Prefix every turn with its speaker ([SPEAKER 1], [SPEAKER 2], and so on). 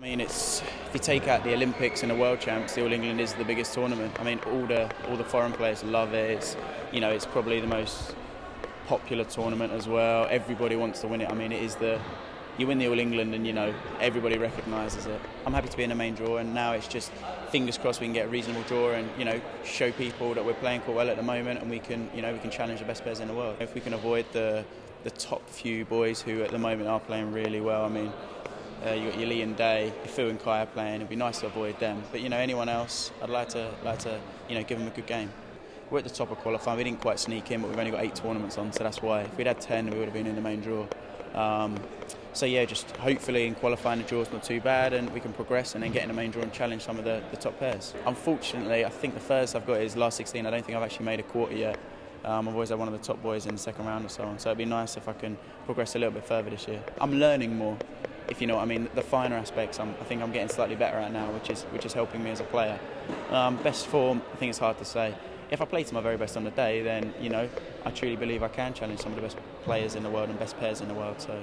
[SPEAKER 1] I mean, it's if you take out the Olympics and the World Champs, the All England is the biggest tournament. I mean, all the all the foreign players love it. It's you know, it's probably the most popular tournament as well. Everybody wants to win it. I mean, it is the you win the All England and you know everybody recognises it. I'm happy to be in the main draw, and now it's just fingers crossed we can get a reasonable draw and you know show people that we're playing quite well at the moment, and we can you know we can challenge the best players in the world. If we can avoid the the top few boys who at the moment are playing really well, I mean. Uh, you got your Lee Yong-dae, Phil and Kai are playing. It'd be nice to avoid them, but you know anyone else, I'd like to like to you know give them a good game. We're at the top of qualifying. We didn't quite sneak in, but we've only got eight tournaments on, so that's why. If we'd had ten, we would have been in the main draw. Um, so yeah, just hopefully in qualifying the draw's not too bad and we can progress and then get in the main draw and challenge some of the, the top pairs. Unfortunately, I think the first I've got is last 16. I don't think I've actually made a quarter yet. Um, I've always had one of the top boys in the second round or so on. So it'd be nice if I can progress a little bit further this year. I'm learning more, if you know what I mean. The finer aspects, I'm, i think I'm getting slightly better at now, which is which is helping me as a player. Um, best form, I think it's hard to say. If I play to my very best on the day, then you know I truly believe I can challenge some of the best players in the world and best pairs in the world. So